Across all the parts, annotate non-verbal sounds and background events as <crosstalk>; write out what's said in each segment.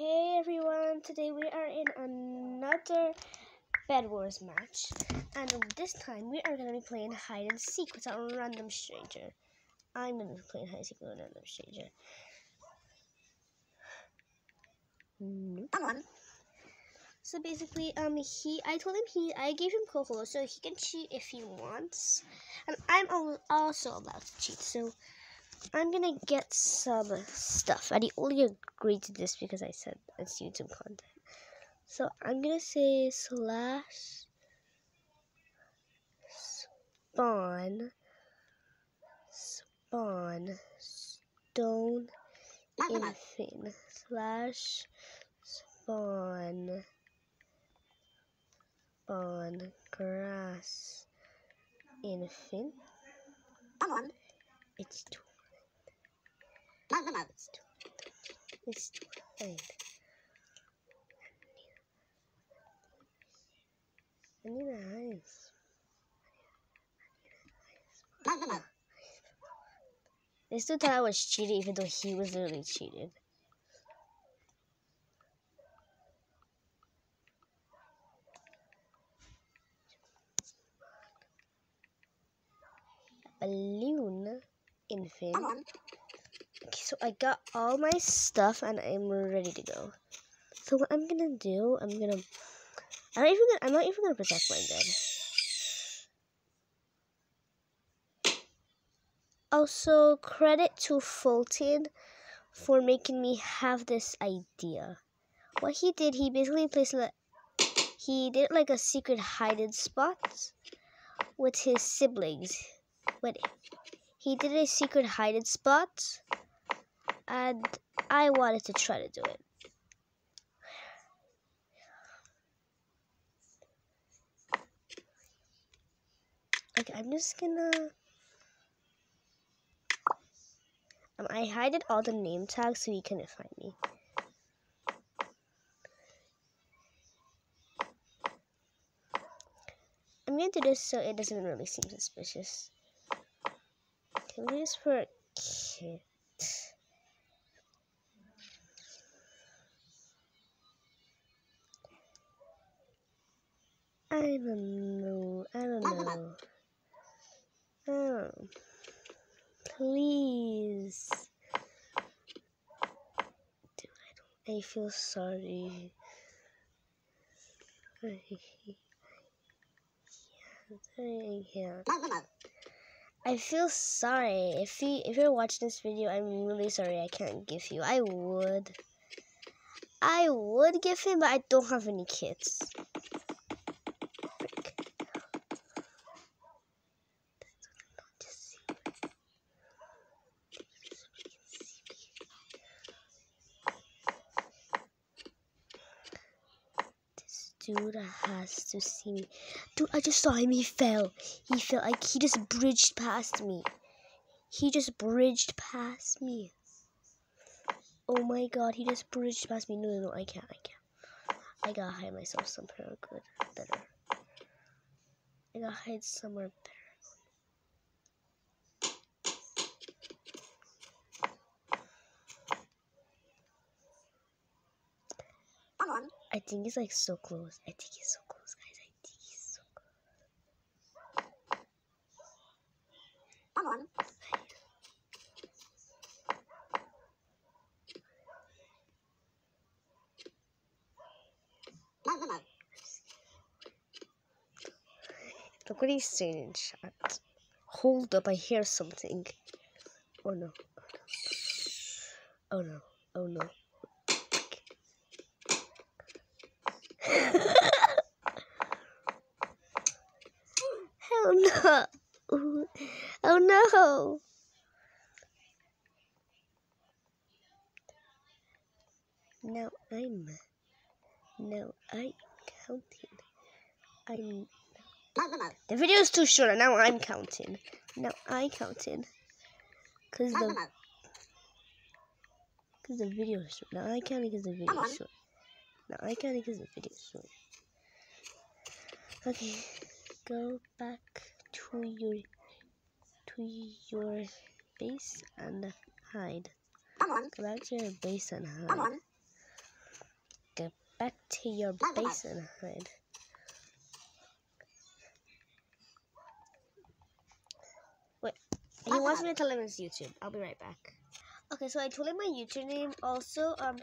Hey everyone, today we are in another Bed Wars match. And this time we are going to be playing hide and seek with a random stranger. I'm going to be playing hide and seek with a random stranger. Nope. So basically, um, he, I told him he, I gave him Coco, so he can cheat if he wants. And I'm also allowed to cheat, so I'm gonna get some stuff. And he only agreed to this because I said it's YouTube content. So I'm gonna say slash spawn spawn stone infin slash spawn spawn grass infin. It's too it's too late. I need eyes. They still thought I was cheating even though he was literally cheated. Balloon infant. Okay, so I got all my stuff and I'm ready to go. So what I'm gonna do, I'm gonna I'm not even gonna I'm not even gonna protect my bed. Also, credit to Fulton for making me have this idea. What he did, he basically placed a he did like a secret hiding spot with his siblings. But he did a secret hiding spot and I wanted to try to do it. Okay, I'm just gonna. Um, I hided all the name tags so you couldn't find me. I'm gonna do this so it doesn't really seem suspicious. Can we use for a kit? I don't know. I don't know. Oh. Please. Dude, I don't I feel sorry. I, I can't. I feel sorry. If you if you're watching this video, I'm really sorry I can't give you. I would. I would give him, but I don't have any kids. Dude has to see me. Dude, I just saw him. He fell. He fell. Like, he just bridged past me. He just bridged past me. Oh my god, he just bridged past me. No, no, no, I can't. I can't. I gotta hide myself somewhere good, better. I gotta hide somewhere better. I think he's like so close. I think he's so close, guys. I think he's so close. Come on. Look what he's saying in chat. Hold up, I hear something. Oh no. Oh no. Oh no. oh no. Oh no. Now I'm. Now I'm counting. I'm. The video is too short. And now I'm counting. Now I'm counting. Cause the. Cause the video is short. Now I counting because the video is short. Now I counting because the video is short. Okay go back to your to your base and hide. Come on. Go back to your base and hide. Come on. Go back to your basin hood. Wait, he wants me to tell him his YouTube. I'll be right back. Okay, so I told him my YouTube name. Also, um,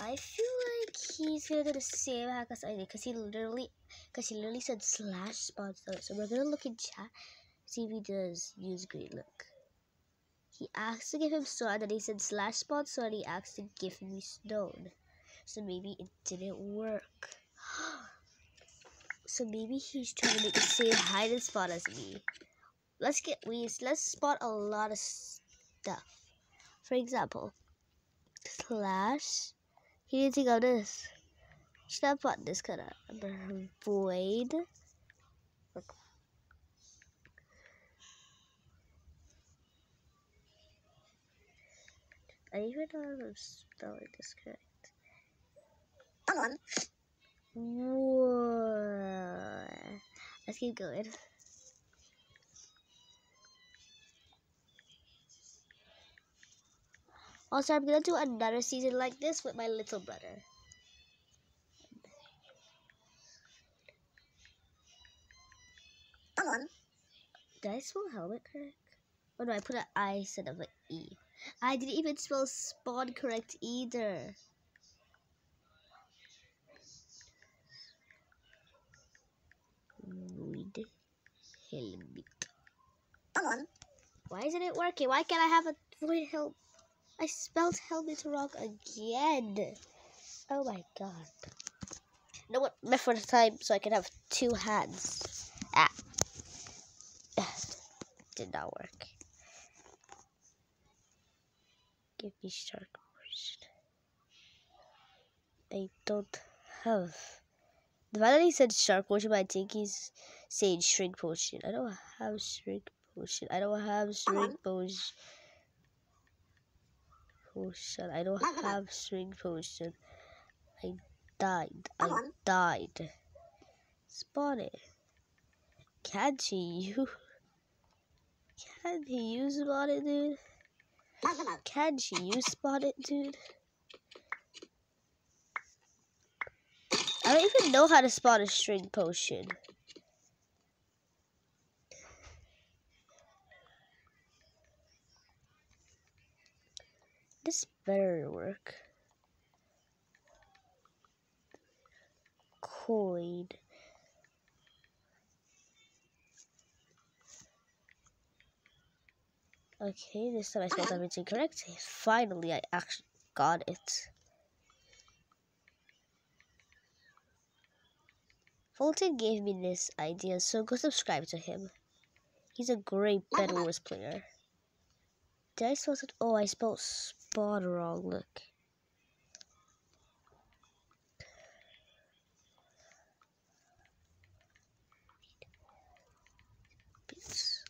I feel like he's gonna do the same hack as I did because he literally, because he literally said slash sponsor. So we're gonna look in chat, see if he does use green. Look, he asked to give him sword, and he said slash sponsor, and he asked to give me stone. So maybe it didn't work. <gasps> so maybe he's trying to make the same hiding spot as me. Let's get we let's spot a lot of stuff. For example, slash he didn't think of this. Should I put this kind of void? I even know if I'm spelling this correct. Come on. Whoa. Let's keep going. Also, I'm gonna do another season like this with my little brother. Come on. Did I spell helmet correct? Or do I put an I instead of an E. I didn't even spell spawn correct either. Void helmet. Come on. Why isn't it working? Why can't I have a void helmet? I spelled helmet wrong again. Oh my god. You know what? My first time so I can have two hands. Ah. Did not work. Give me shark potion. I don't have. The fact that he said shark potion, but I think he's saying shrink potion. I don't have shrink potion. I don't have shrink uh-huh. potion potion. I don't uh-huh. have shrink potion. I died. I uh-huh. died. Spawn it. Can't he <laughs> you? Can use spawn it, dude? Can use spawn it, dude? I don't even know how to spot a string potion. This better work. Coin. Okay, this time I spelled everything correct. Finally, I actually got it. Fulton gave me this idea, so go subscribe to him. He's a great Bed Wars player. Did I spell it? Oh, I spelled spot wrong. Look.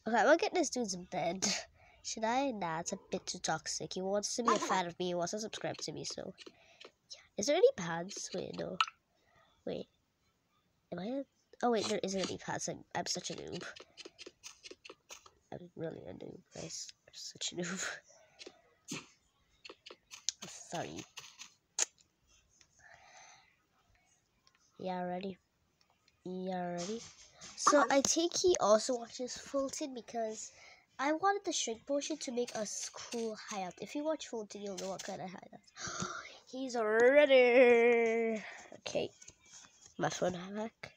Okay, I'm gonna get this dude's bed. <laughs> Should I? Nah, it's a bit too toxic. He wants to be a uh-huh. fan of me. He wants to subscribe to me, so... Yeah. Is there any pads? Wait, no. Wait. Am I a... Oh, wait, there isn't any pads. I'm, I'm such a noob. I'm really a noob, guys. I'm such a noob. <laughs> Sorry. Yeah, ready? Yeah, ready? So uh-huh. I think he also watches Fulton because I wanted the shrink potion to make us cool hideout. If you watch Fulton, you'll know what kind of hideout. <gasps> He's ready. Okay, my phone hack.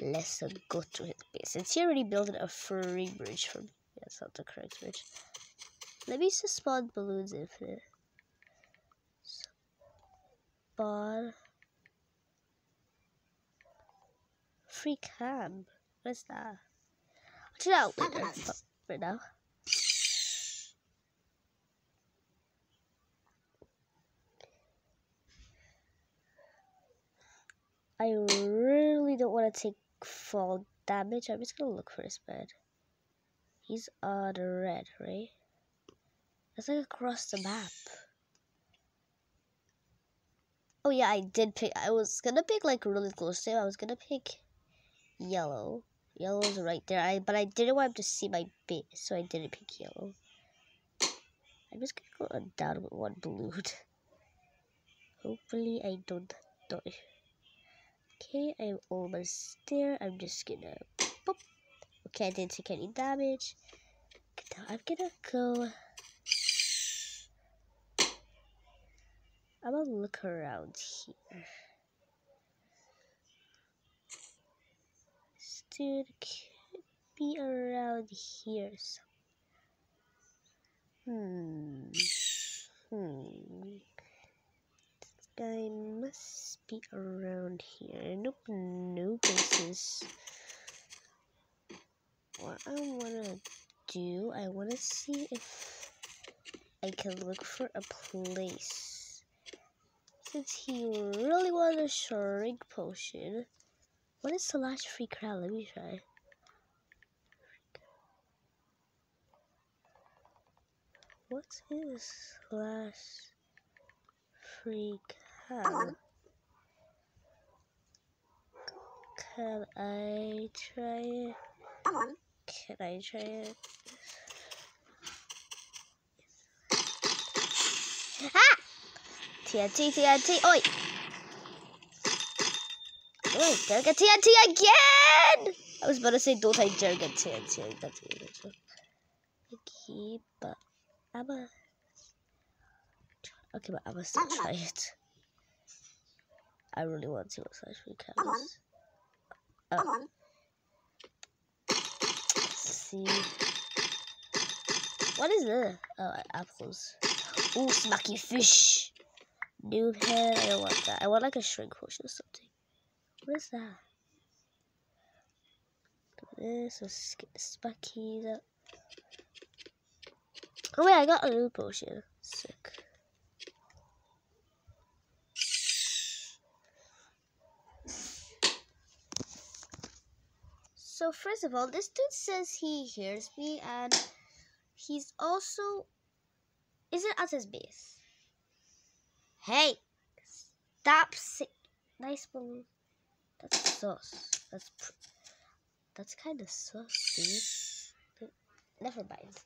Let's go to his base. Since he already built a free bridge for me. That's not the correct bridge. Let me just spawn balloons infinite bar free cam. What's that? Check out right now. I really don't want to take fall damage. I'm just gonna look for his bed. He's on red, right? It's like across the map. Oh yeah, I did pick. I was gonna pick like really close to him. I was gonna pick yellow. Yellow's right there. I but I didn't want him to see my base, so I didn't pick yellow. I'm just gonna go down with one balloon. <laughs> Hopefully, I don't die. Okay, I'm almost there. I'm just gonna boop. Okay, I didn't take any damage. Now I'm gonna go. I'm gonna look around here. Could be around here. So. Hmm. Hmm. This guy must be around here. Nope, no places. What I wanna do, I wanna see if I can look for a place. Since he really wanted a shrink potion. What is the last free crown? Let me try. What is last free cow? Can I try it? Can I try it? Ah! TNT, TNT, oi! Oi, don't get TNT again! I was about to say, don't I dare get TNT. That's it. Okay, but I'm a... Okay, but I'm gonna still try it. I really want to see what size we can. Uh, see. What is this? Oh, apples. Ooh, smacky fish. Noob head. I don't want that. I want like a shrink potion or something. What is that? This. The smackies up. Oh wait, I got a new potion. Sick. So first of all, this dude says he hears me and he's also is it at his base. Hey, stop sick. Nice balloon. That's sus. That's that's kind of sus, dude. Never mind.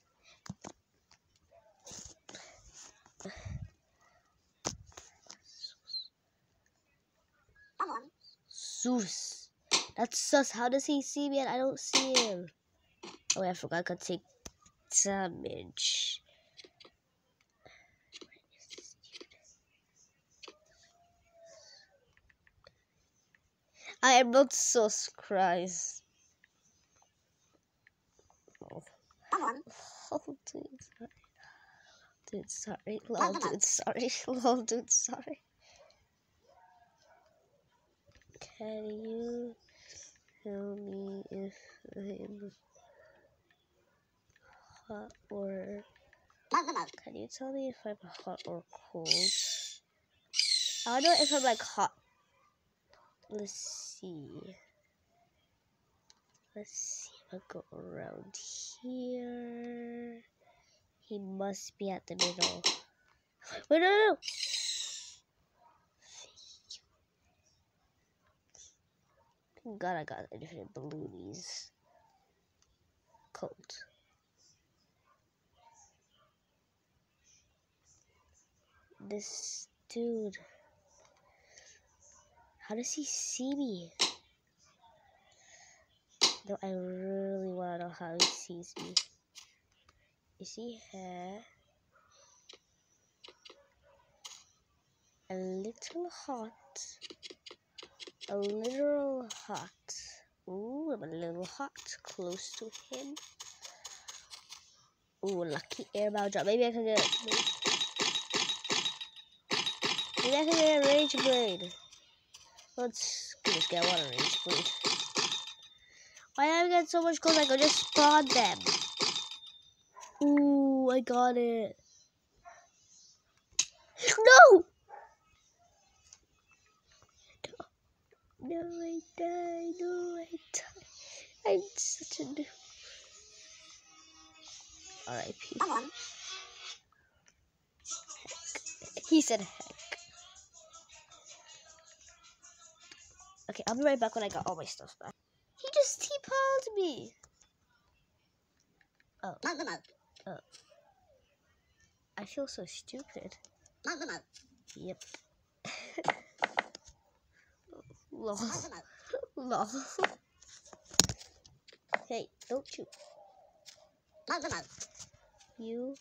Sus. That's sus. How does he see me and I don't see him? Oh, wait, I forgot I could take damage. I am not sus, Christ. Oh, <laughs> oh dude, sorry. Dude, sorry. Lol, dude, sorry. <laughs> Lol, dude, sorry. Can you tell me if I'm hot or can you tell me if I'm hot or cold? I don't know if I'm like hot. Let's see. Let's see if I go around here. He must be at the middle. <gasps> Wait, no, no. God, I got infinite balloonies. Cold. This dude. How does he see me? No, I really want to know how he sees me. Is he here? A little hot a little hot. Ooh, I'm a little hot close to him. Ooh, lucky airball drop. Maybe I can get. Maybe, I can get a rage blade. Let's get one rage blade. Why did I get so much gold? I could just spawn them. Ooh, I got it. No! No, I die. No, I die. I'm such a noob. R.I.P. He said Okay, I'll be right back when I got all my stuff back. He just T-pawed me. Oh. Oh. I feel so stupid. Yep. <laughs> Lol. <laughs> Lol. hey, don't shoot. You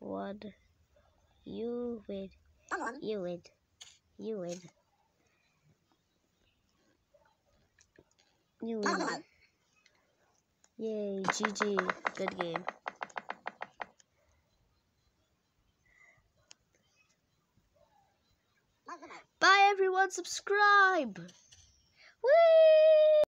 won. You win. You win. You win. You win. Yay, GG. Good game. Bye everyone, subscribe! Whee!